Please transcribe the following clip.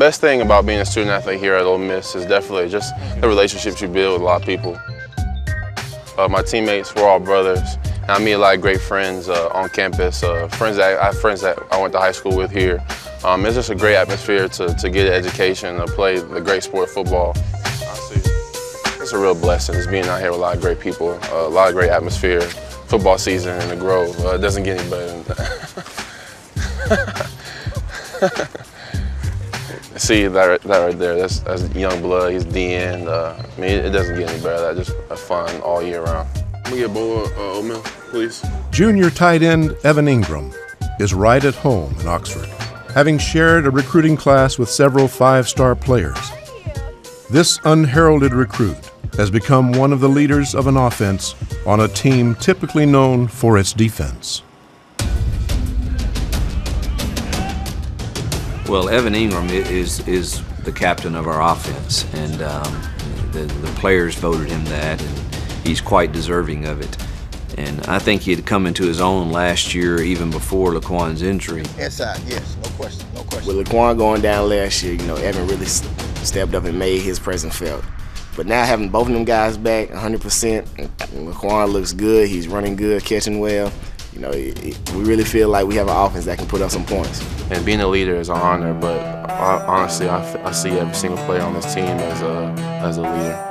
best thing about being a student athlete here at Ole Miss is definitely just the relationships you build with a lot of people. Uh, my teammates, we're all brothers. And I meet a lot of great friends uh, on campus, uh, friends that I have friends that I went to high school with here. Um, it's just a great atmosphere to, to get an education, to play the great sport of football. It's a real blessing just being out here with a lot of great people, a lot of great atmosphere. Football season in the Grove, uh, it doesn't get any better than that. See that, that right there, that's, that's young blood, he's DN. Uh, I mean, it doesn't get any better than that, just a fun all year round. Can we get a bowl uh, oatmeal, please? Junior tight end Evan Engram is right at home in Oxford, having shared a recruiting class with several five star players. This unheralded recruit has become one of the leaders of an offense on a team typically known for its defense. Well, Evan Engram is is the captain of our offense, and um, the, the players voted him that, and he's quite deserving of it. And I think he had come into his own last year, even before Laquon's injury. Inside, yes, no question, no question. With Laquon going down last year, you know, Evan really stepped up and made his presence felt. But now having both of them guys back 100%, Laquon looks good. He's running good, catching well. You know, it, it, we really feel like we have an offense that can put up some points. And being a leader is an honor, but I, honestly, I, I see every single player on this team as a, as a leader.